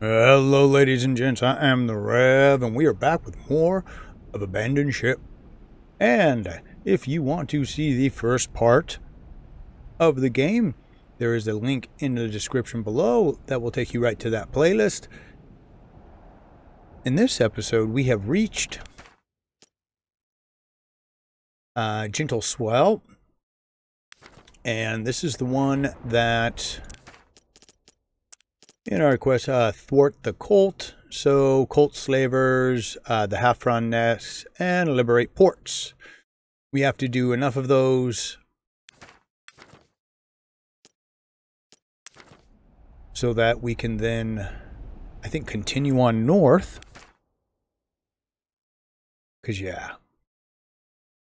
Hello, ladies and gents. I am the Rev, and we are back with more of Abandon Ship. And if you want to see the first part of the game, there is a link in the description below that will take you right to that playlist. In this episode, we have reached uh, Gentle Swell, and this is the one that in our quest, uh, thwart the cult, so cult slavers, uh, the Haffron nests, and liberate ports. We have to do enough of those so that we can then, I think, continue on north. Because, yeah,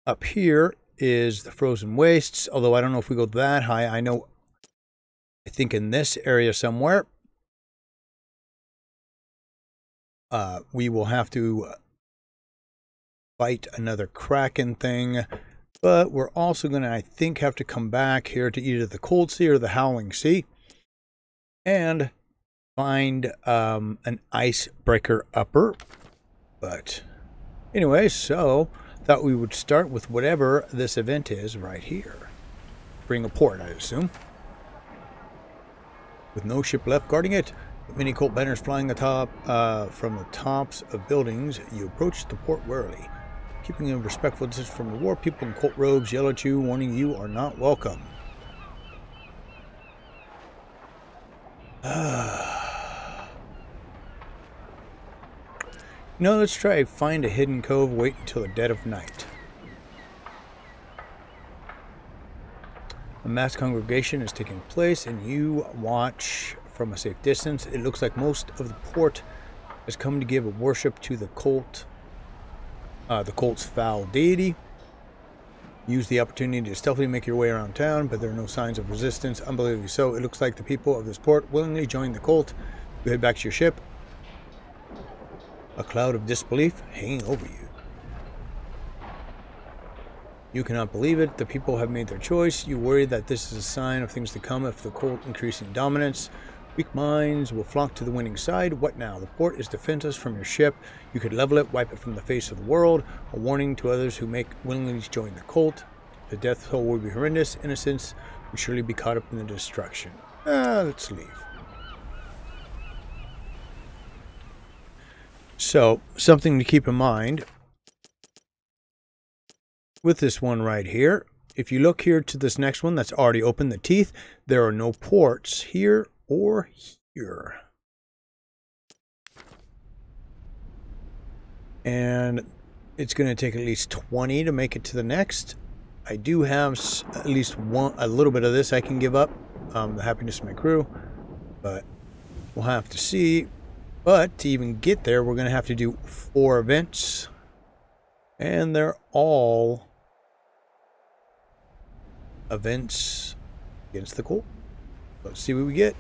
up here is the frozen wastes, although I don't know if we go that high. I know, I think in this area somewhere, uh, we will have to fight another Kraken thing. But we're also going to, I think, have to come back here to either the Cold Sea or the Howling Sea. And find um, an icebreaker upper. But anyway, so thought we would start with whatever this event is right here. Bring a port, I assume. With no ship left guarding it, Many Colt banners flying atop uh, from the tops of buildings. You approach the port warily, keeping a respectful distance from the war people in Colt robes yell at you, warning you are not welcome. no, let's try find a hidden cove. Wait until the dead of night. A mass congregation is taking place, and you watch from a safe distance. It looks like most of the port has come to give a worship to the cult, uh, the cult's foul deity. Use the opportunity to stealthily make your way around town, but there are no signs of resistance. Unbelievably so, it looks like the people of this port willingly joined the cult. You head back to your ship. A cloud of disbelief hanging over you. You cannot believe it. The people have made their choice. You worry that this is a sign of things to come if the cult increasing dominance. Weak minds will flock to the winning side. What now? The port is defenseless from your ship. You could level it, wipe it from the face of the world. A warning to others who make willingly join the cult. The death toll will be horrendous. Innocence will surely be caught up in the destruction. Ah, let's leave. So, something to keep in mind with this one right here. If you look here to this next one that's already open, the teeth, there are no ports here or here. And it's going to take at least 20 to make it to the next. I do have at least one, a little bit of this I can give up. Um, the happiness of my crew. But we'll have to see. But to even get there, we're going to have to do four events. And they're all events against the cool. Let's see what we get.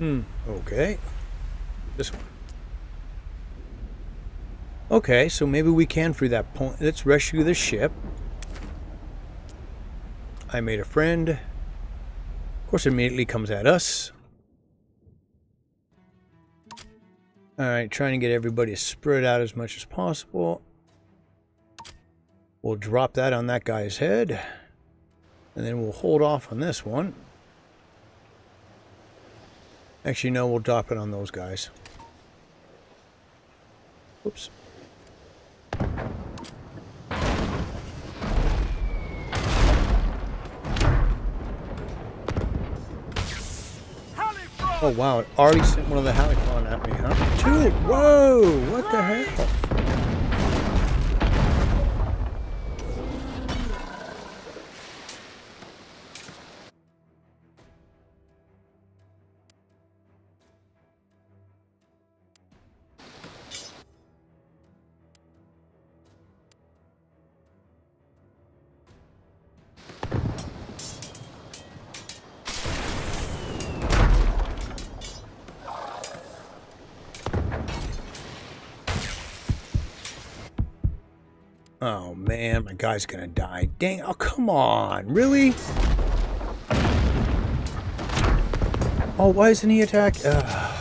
Hmm, okay. This one. Okay, so maybe we can free that point. Let's rescue the ship. I made a friend. Of course, it immediately comes at us. Alright, trying to get everybody spread out as much as possible. We'll drop that on that guy's head. And then we'll hold off on this one. Actually, no, we'll drop it on those guys. Oops. Oh wow, it already sent one of the Halicon at me, huh? Two! Whoa! What the hell? Oh man, my guy's gonna die. Dang, oh come on, really? Oh, why isn't he attack? Ugh.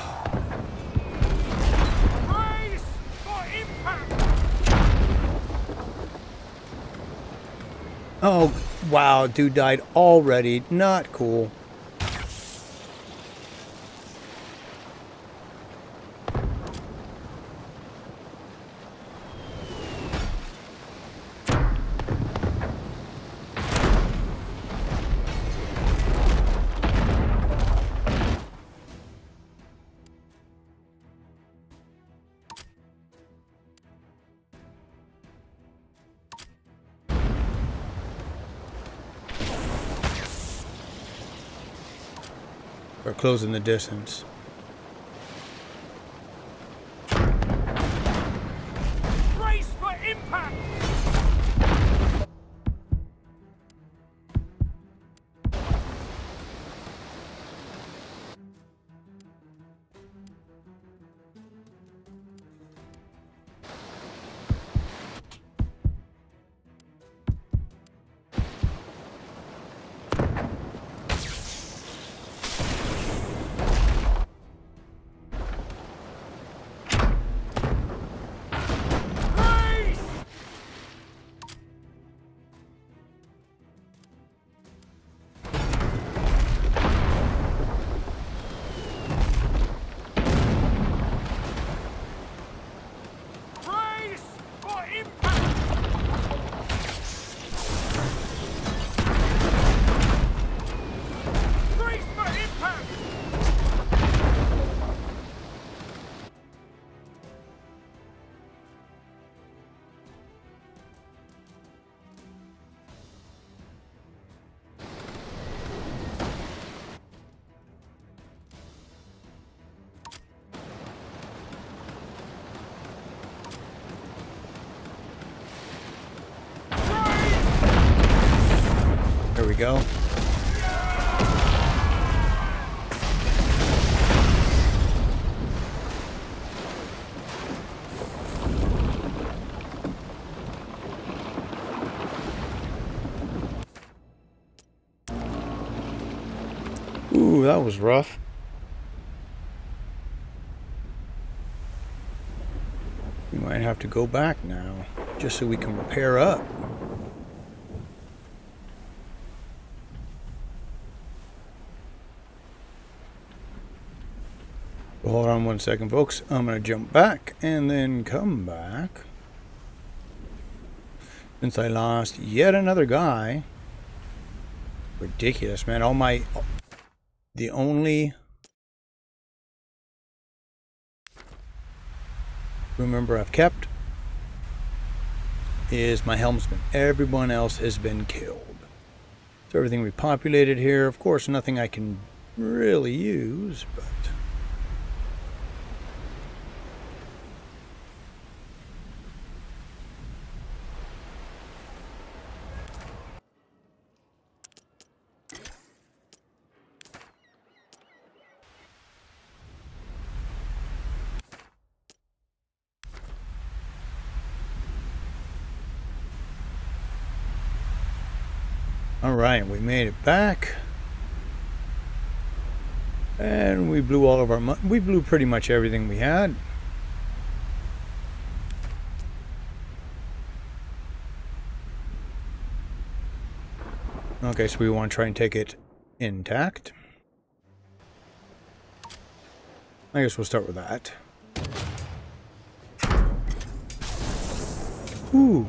Oh, wow, dude died already. Not cool. Closing the distance. Go. Ooh, that was rough. We might have to go back now, just so we can repair up. Hold on one second, folks. I'm going to jump back and then come back. Since I lost yet another guy. Ridiculous, man. All my... The only... Remember I've kept is my helmsman. Everyone else has been killed. So everything repopulated here. Of course, nothing I can really use, but... All right, we made it back. And we blew all of our. We blew pretty much everything we had. Okay, so we want to try and take it intact. I guess we'll start with that. Ooh.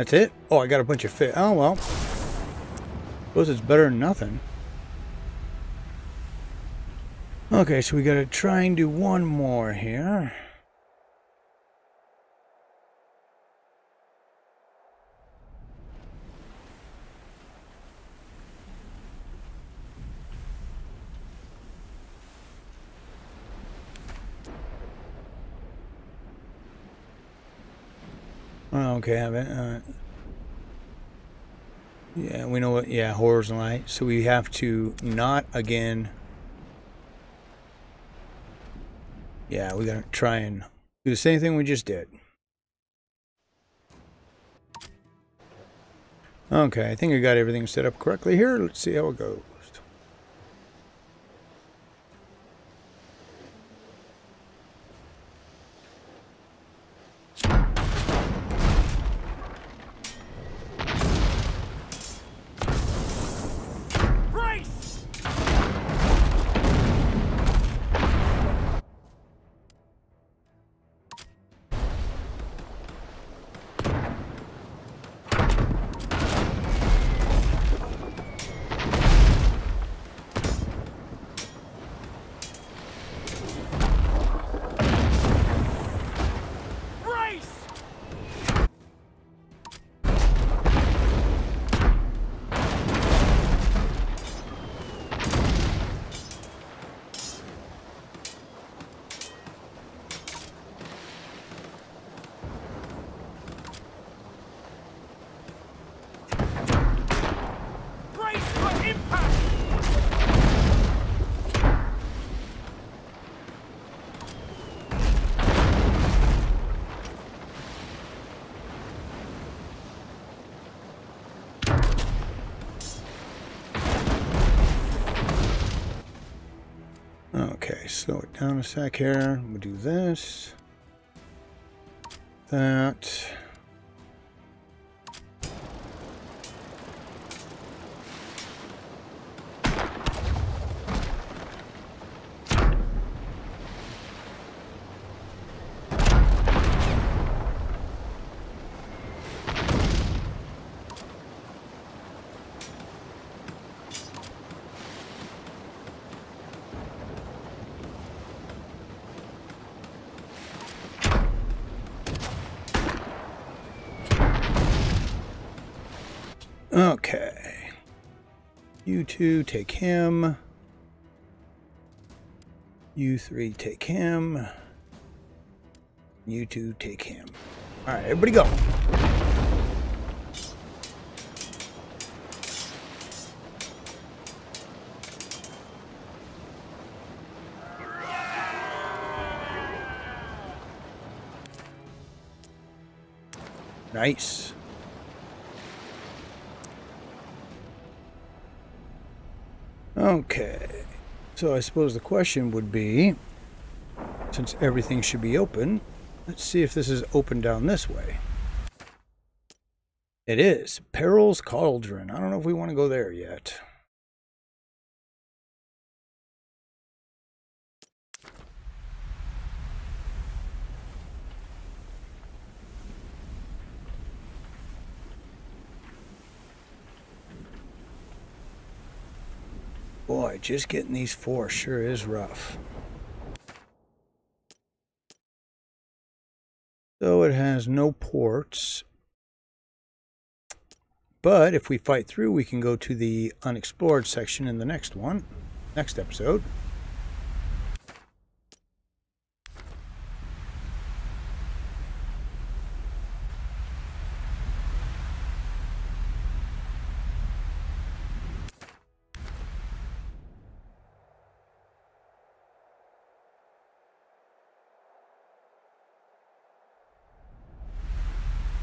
That's it? Oh, I got a bunch of fish. Oh, well. Suppose it's better than nothing. Okay, so we gotta try and do one more here. Okay, I. Uh, yeah, we know what. Yeah, horrors and light. So we have to not again. Yeah, we gotta try and do the same thing we just did. Okay, I think I got everything set up correctly here. Let's see how it goes. Okay, slow it down a sec here. We'll do this. That. Two take him. You three take him. You two take him. All right, everybody go. Nice. Okay. So I suppose the question would be, since everything should be open, let's see if this is open down this way. It is. Peril's Cauldron. I don't know if we want to go there yet. Boy, just getting these four sure is rough. So it has no ports. But if we fight through, we can go to the unexplored section in the next one, next episode.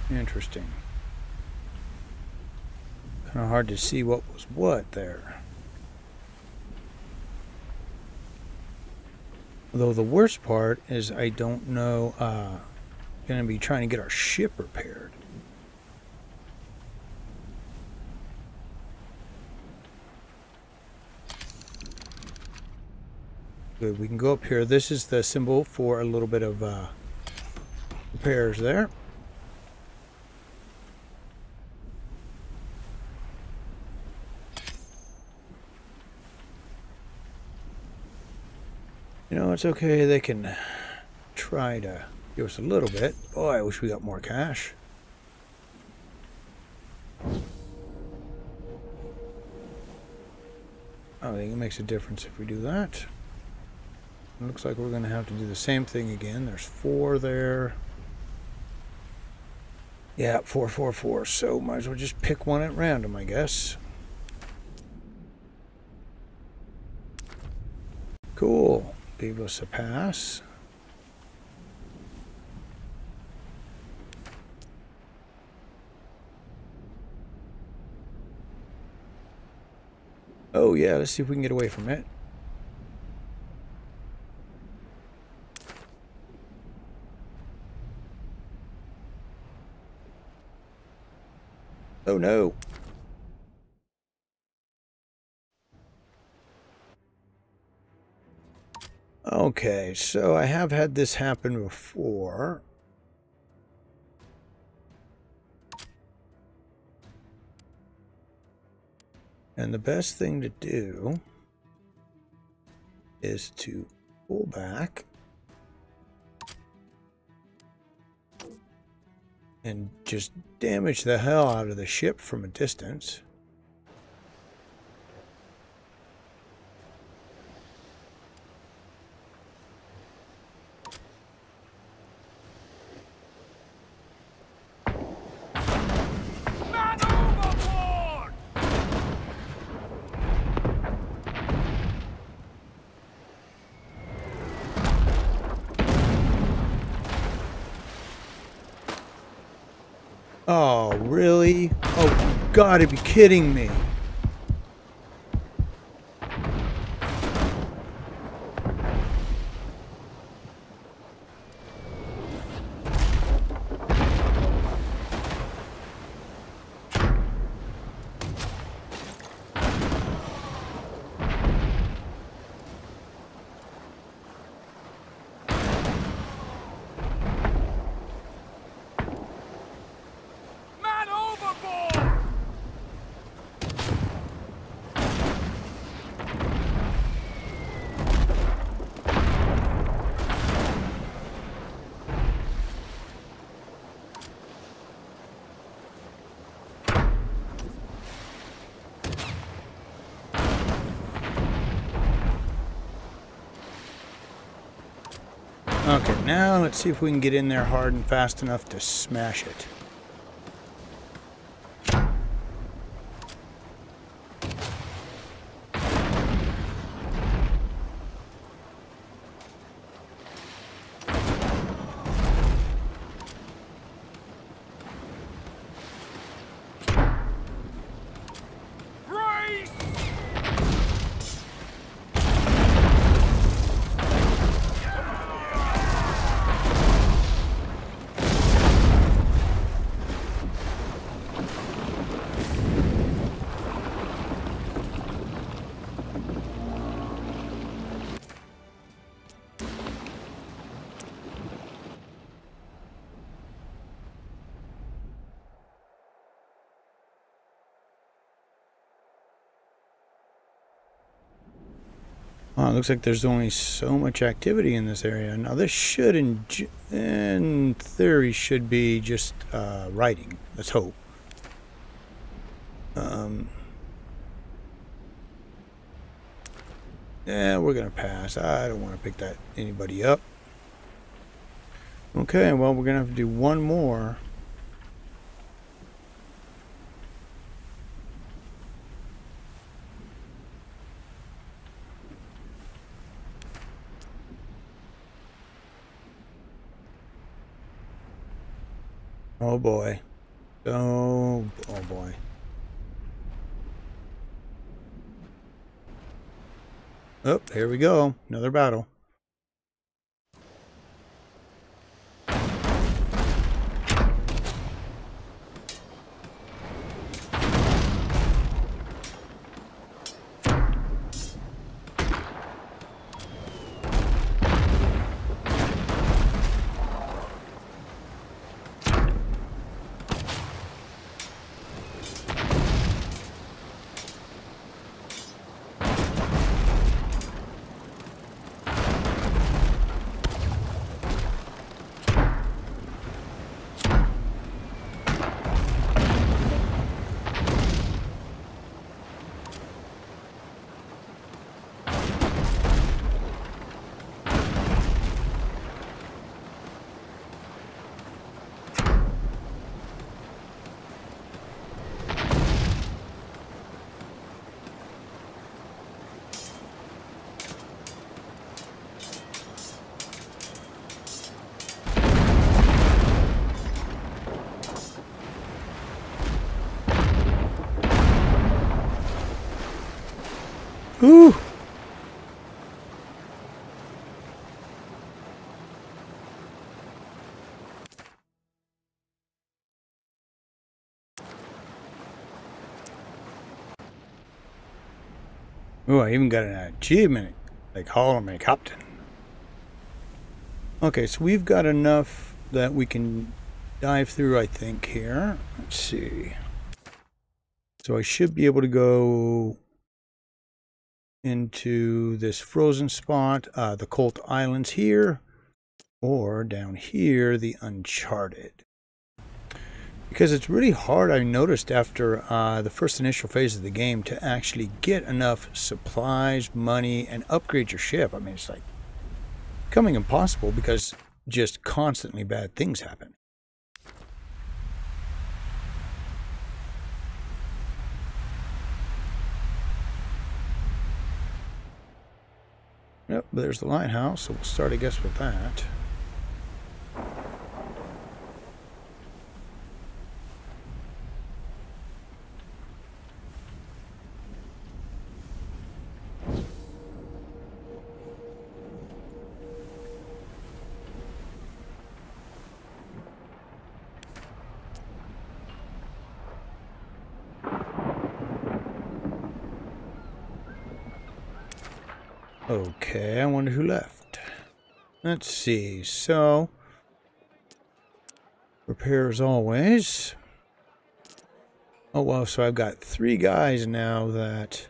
Interesting. Kind of hard to see what was what there. Though the worst part is I don't know, uh, going to be trying to get our ship repaired. Good, we can go up here. This is the symbol for a little bit of uh, repairs there. You know, it's okay. They can try to give us a little bit. Boy, I wish we got more cash. I think it makes a difference if we do that. It looks like we're going to have to do the same thing again. There's four there. Yeah, four, four, four. So might as well just pick one at random, I guess. Cool. Gave us a pass. Oh yeah, let's see if we can get away from it. Oh no. Okay, so I have had this happen before. And the best thing to do is to pull back and just damage the hell out of the ship from a distance. Man overboard! Oh, really? Oh, you gotta be kidding me. Man overboard! Okay, now let's see if we can get in there hard and fast enough to smash it. It looks like there's only so much activity in this area. Now this should, in, in theory, should be just uh, writing. Let's hope. Um, yeah, we're gonna pass. I don't want to pick that anybody up. Okay, well we're gonna have to do one more. Oh boy. Oh, oh boy. Oh, here we go. Another battle. Ooh. Ooh, I even got an achievement, like Hall my Captain. Okay, so we've got enough that we can dive through, I think, here. Let's see. So I should be able to go into this frozen spot, uh, the Colt Islands here, or down here, the Uncharted. Because it's really hard, I noticed after uh, the first initial phase of the game to actually get enough supplies, money, and upgrade your ship. I mean, it's like becoming impossible because just constantly bad things happen. Yep, there's the lighthouse, so we'll start, I guess, with that. Okay, I wonder who left. Let's see. So, repair as always. Oh, well, so I've got three guys now that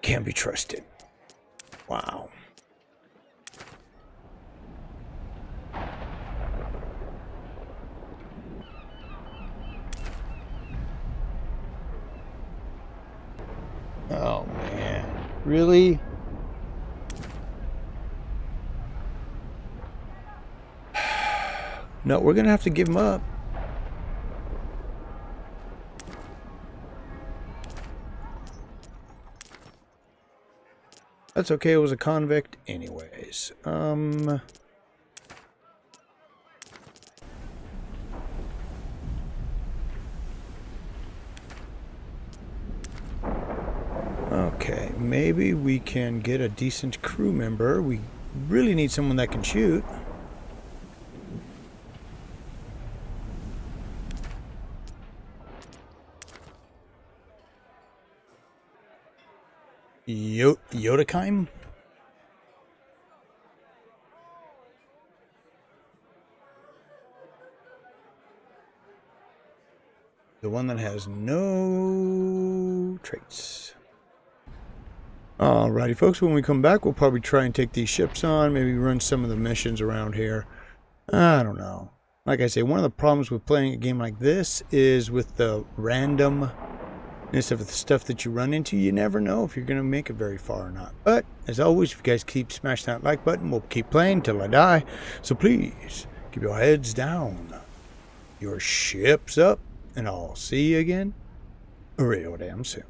can't be trusted. Wow. Oh, man. Really? No, we're going to have to give him up. That's okay, it was a convict anyways. Um... Okay, maybe we can get a decent crew member. We really need someone that can shoot. Yo Yodakheim? The one that has no traits. Alrighty, folks, when we come back, we'll probably try and take these ships on, maybe run some of the missions around here. I don't know. Like I say, one of the problems with playing a game like this is with the randomness of the stuff that you run into. You never know if you're going to make it very far or not. But, as always, if you guys keep smashing that like button, we'll keep playing till I die. So please, keep your heads down, your ship's up, and I'll see you again real damn soon.